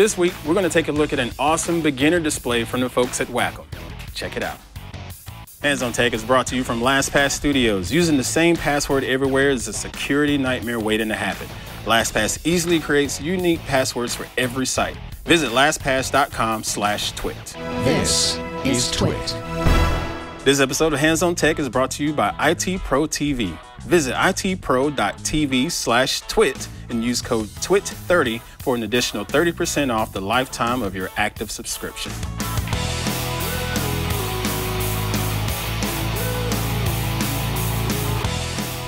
This week, we're going to take a look at an awesome beginner display from the folks at Wacom. Check it out. Hands on Tech is brought to you from LastPass Studios. Using the same password everywhere is a security nightmare waiting to happen. LastPass easily creates unique passwords for every site. Visit lastpass.com slash twit. This is Twit. This episode of Hands on Tech is brought to you by IT Pro TV. Visit itpro.tv slash twit and use code TWIT30 for an additional 30% off the lifetime of your active subscription.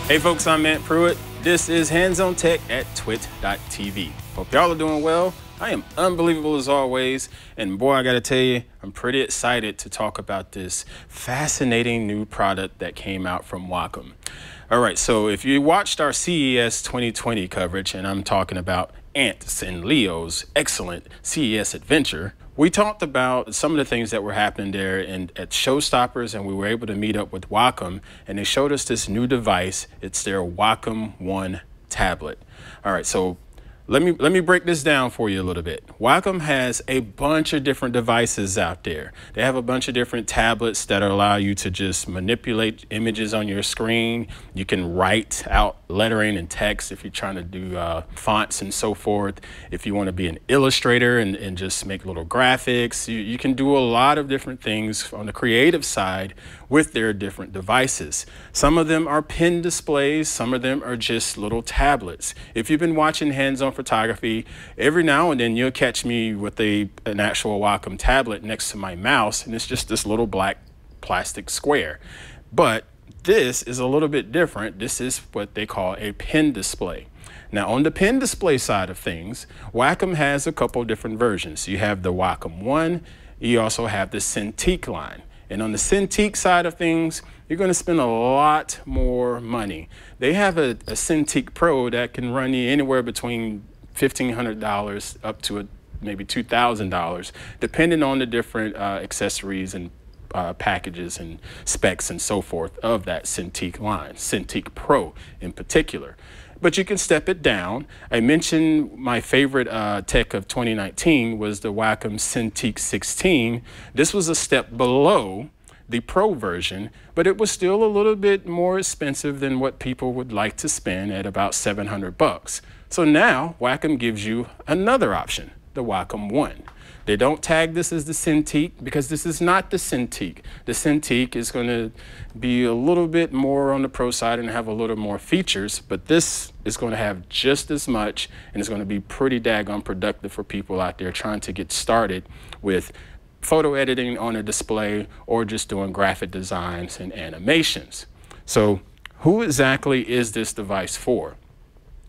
Hey folks, I'm Ant Pruitt. This is Hands on Tech at twit.tv. Hope y'all are doing well. I am unbelievable as always, and boy, I gotta tell you, I'm pretty excited to talk about this fascinating new product that came out from Wacom. All right, so if you watched our CES 2020 coverage, and I'm talking about Ants and Leo's excellent CES adventure, we talked about some of the things that were happening there and at Showstoppers, and we were able to meet up with Wacom, and they showed us this new device. It's their Wacom One tablet. All right, so let me let me break this down for you a little bit. Wacom has a bunch of different devices out there. They have a bunch of different tablets that allow you to just manipulate images on your screen. You can write out lettering and text if you're trying to do uh, fonts and so forth. If you want to be an illustrator and, and just make little graphics, you, you can do a lot of different things on the creative side with their different devices. Some of them are pen displays, some of them are just little tablets. If you've been watching hands-on photography, every now and then you'll catch me with a, an actual Wacom tablet next to my mouse, and it's just this little black plastic square. But this is a little bit different. This is what they call a pen display. Now, on the pen display side of things, Wacom has a couple different versions. You have the Wacom One, you also have the Cintiq line. And on the Cintiq side of things, you're going to spend a lot more money. They have a, a Cintiq Pro that can run you anywhere between $1,500 up to a, maybe $2,000, depending on the different uh, accessories and uh, packages and specs and so forth of that Cintiq line, Cintiq Pro in particular but you can step it down. I mentioned my favorite uh, tech of 2019 was the Wacom Cintiq 16. This was a step below the Pro version, but it was still a little bit more expensive than what people would like to spend at about 700 bucks. So now Wacom gives you another option, the Wacom One. They don't tag this as the Cintiq because this is not the Cintiq. The Cintiq is going to be a little bit more on the pro side and have a little more features, but this is going to have just as much and it's going to be pretty daggone productive for people out there trying to get started with photo editing on a display or just doing graphic designs and animations. So who exactly is this device for?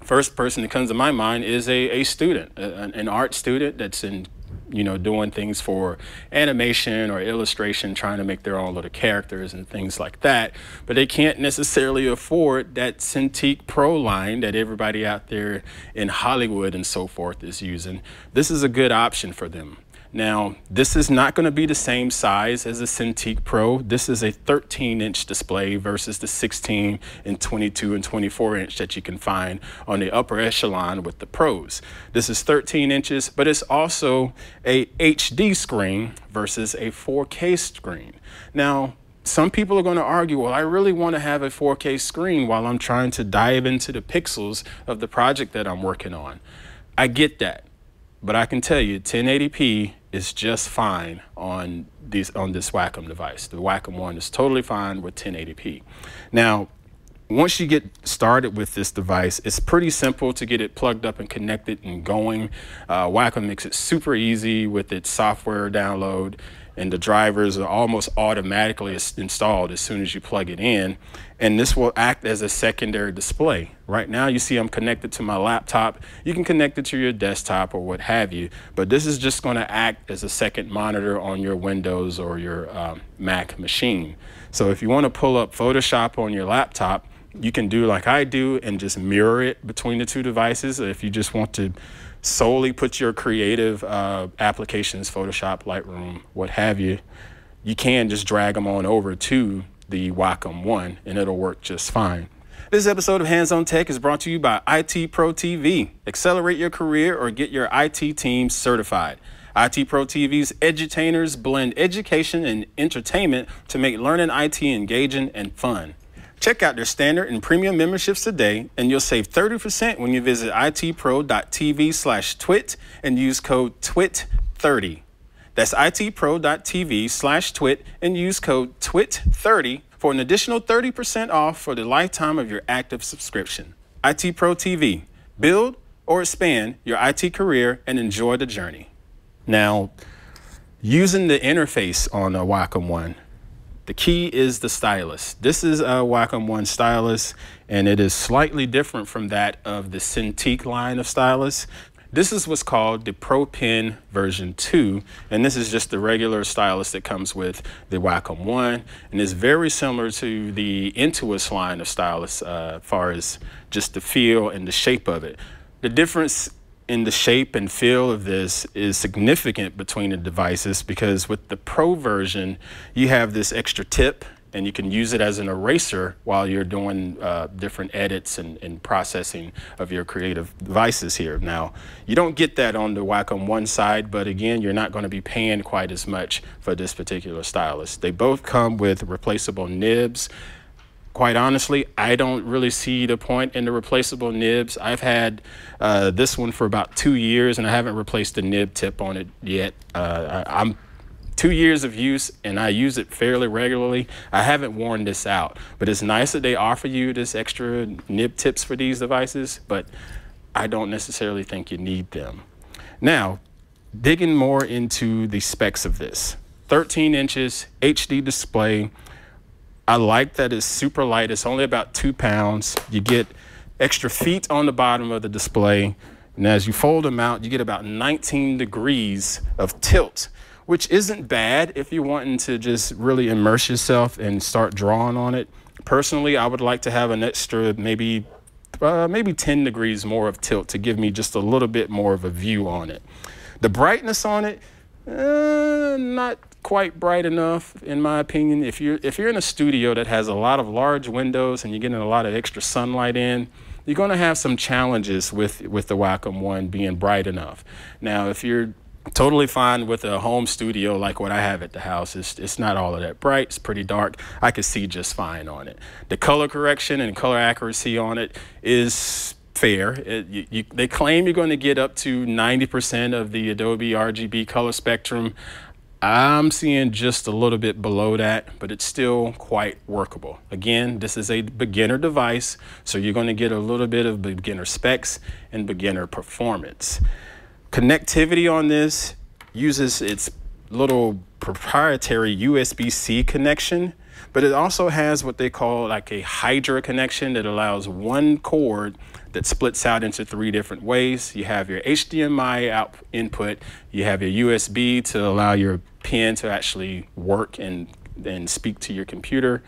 First person that comes to my mind is a, a student, a, an art student that's in you know, doing things for animation or illustration, trying to make their own little characters and things like that. But they can't necessarily afford that Cintiq Pro line that everybody out there in Hollywood and so forth is using. This is a good option for them. Now, this is not going to be the same size as a Cintiq Pro. This is a 13 inch display versus the 16 and 22 and 24 inch that you can find on the upper echelon with the Pros. This is 13 inches, but it's also a HD screen versus a 4K screen. Now, some people are going to argue, well, I really want to have a 4K screen while I'm trying to dive into the pixels of the project that I'm working on. I get that. But I can tell you 1080p is just fine on these on this Wacom device. The Wacom one is totally fine with 1080p. Now, once you get started with this device, it's pretty simple to get it plugged up and connected and going. Uh, Wacom makes it super easy with its software download and the drivers are almost automatically installed as soon as you plug it in. And this will act as a secondary display. Right now, you see I'm connected to my laptop. You can connect it to your desktop or what have you, but this is just going to act as a second monitor on your Windows or your um, Mac machine. So if you want to pull up Photoshop on your laptop, you can do like I do and just mirror it between the two devices. If you just want to solely put your creative uh, applications, Photoshop, Lightroom, what have you, you can just drag them on over to the Wacom One and it'll work just fine. This episode of Hands on Tech is brought to you by IT Pro TV. Accelerate your career or get your IT team certified. IT Pro TV's edutainers blend education and entertainment to make learning IT engaging and fun. Check out their standard and premium memberships today, and you'll save 30% when you visit itpro.tv slash twit and use code TWIT30. That's itpro.tv slash twit and use code TWIT30 for an additional 30% off for the lifetime of your active subscription. IT Pro TV. Build or expand your IT career and enjoy the journey. Now, using the interface on a Wacom One, the key is the stylus. This is a Wacom One stylus, and it is slightly different from that of the Cintiq line of stylus. This is what's called the Pro Pen version 2, and this is just the regular stylus that comes with the Wacom One, and is very similar to the Intuos line of stylus uh, as far as just the feel and the shape of it. The difference in the shape and feel of this is significant between the devices because with the Pro version, you have this extra tip and you can use it as an eraser while you're doing uh, different edits and, and, processing of your creative devices here. Now, you don't get that on the Wacom One side, but again, you're not going to be paying quite as much for this particular stylus. They both come with replaceable nibs. Quite honestly, I don't really see the point in the replaceable nibs. I've had uh, this one for about two years and I haven't replaced the nib tip on it yet. Uh, I, I'm two years of use and I use it fairly regularly. I haven't worn this out, but it's nice that they offer you this extra nib tips for these devices, but I don't necessarily think you need them. Now, digging more into the specs of this 13 inches HD display. I like that it's super light. It's only about two pounds. You get extra feet on the bottom of the display. And as you fold them out, you get about 19 degrees of tilt which isn't bad if you're wanting to just really immerse yourself and start drawing on it. Personally, I would like to have an extra maybe uh, maybe 10 degrees more of tilt to give me just a little bit more of a view on it. The brightness on it, uh, not quite bright enough in my opinion. If you're if you're in a studio that has a lot of large windows and you're getting a lot of extra sunlight in, you're going to have some challenges with with the Wacom One being bright enough. Now, if you're totally fine with a home studio like what I have at the house. It's, it's not all of that bright. It's pretty dark. I can see just fine on it. The color correction and color accuracy on it is fair. It, you, you, they claim you're going to get up to 90% of the Adobe RGB color spectrum. I'm seeing just a little bit below that, but it's still quite workable. Again, this is a beginner device, so you're going to get a little bit of beginner specs and beginner performance. Connectivity on this uses its little proprietary USB-C connection, but it also has what they call like a Hydra connection that allows one cord that splits out into three different ways. You have your HDMI out input, you have your USB to allow your pen to actually work and and speak to your computer.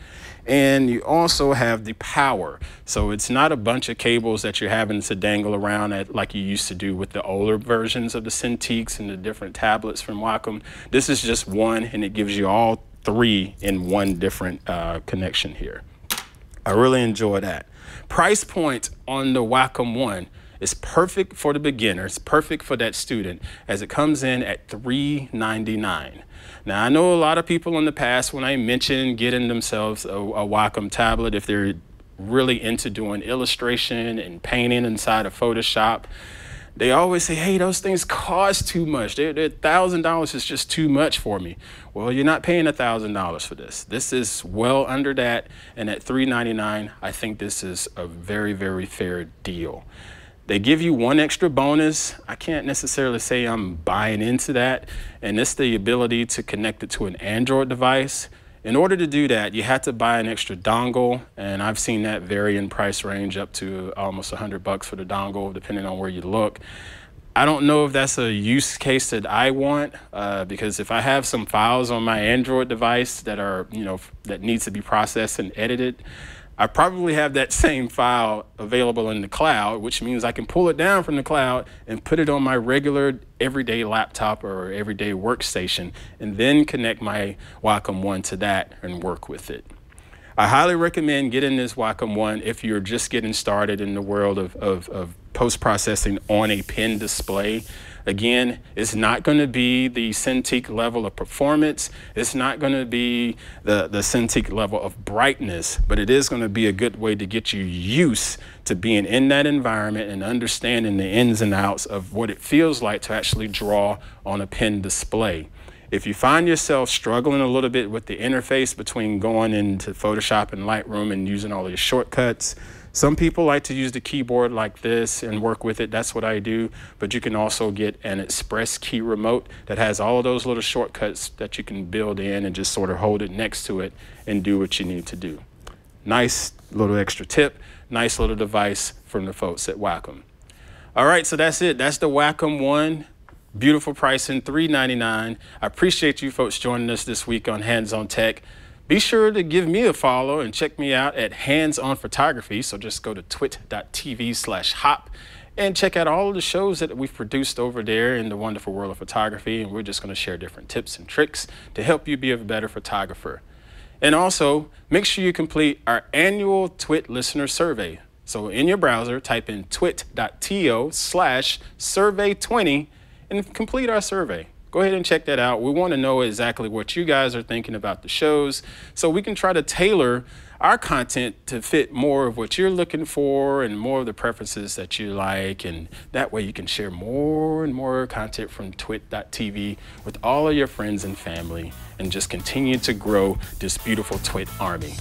And you also have the power. So it's not a bunch of cables that you're having to dangle around at like you used to do with the older versions of the Cintiqs and the different tablets from Wacom. This is just one and it gives you all three in one different uh, connection here. I really enjoy that. Price point on the Wacom One is perfect for the beginner. It's perfect for that student as it comes in at 399. Now, I know a lot of people in the past, when I mentioned getting themselves a, a Wacom tablet, if they're really into doing illustration and painting inside of Photoshop, they always say, hey, those things cost too much. They're, thousand dollars is just too much for me. Well, you're not paying a thousand dollars for this. This is well under that, and at 399, I think this is a very, very fair deal. They give you one extra bonus. I can't necessarily say I'm buying into that. And it's the ability to connect it to an Android device. In order to do that, you have to buy an extra dongle. And I've seen that vary in price range up to almost 100 bucks for the dongle, depending on where you look. I don't know if that's a use case that I want uh, because if I have some files on my Android device that are, you know, that needs to be processed and edited, I probably have that same file available in the cloud, which means I can pull it down from the cloud and put it on my regular everyday laptop or everyday workstation and then connect my Wacom One to that and work with it. I highly recommend getting this Wacom One if you're just getting started in the world of, of, of post processing on a pen display. Again, it's not going to be the Cintiq level of performance. It's not going to be the, the Cintiq level of brightness, but it is going to be a good way to get you used to being in that environment and understanding the ins and outs of what it feels like to actually draw on a pen display. If you find yourself struggling a little bit with the interface between going into Photoshop and Lightroom and using all these shortcuts, some people like to use the keyboard like this and work with it. That's what I do. But you can also get an express key remote that has all of those little shortcuts that you can build in and just sort of hold it next to it and do what you need to do. Nice little extra tip, nice little device from the folks at Wacom. All right, so that's it. That's the Wacom One. Beautiful pricing, 399. I appreciate you folks joining us this week on Hands on Tech. Be sure to give me a follow and check me out at Hands On Photography. So just go to twit.tv slash hop and check out all of the shows that we've produced over there in the wonderful world of photography. And we're just going to share different tips and tricks to help you be a better photographer. And also, make sure you complete our annual TWIT listener survey. So in your browser, type in twit.to slash survey20 and complete our survey go ahead and check that out. We want to know exactly what you guys are thinking about the shows so we can try to tailor our content to fit more of what you're looking for and more of the preferences that you like. And that way you can share more and more content from twit.tv with all of your friends and family and just continue to grow this beautiful Twit army.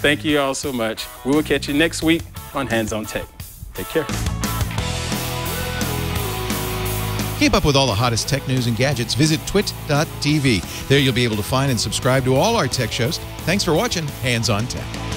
Thank you all so much. We will catch you next week on Hands on Tech. Take care. Keep up with all the hottest tech news and gadgets. Visit twit.tv. There you'll be able to find and subscribe to all our tech shows. Thanks for watching Hands on Tech.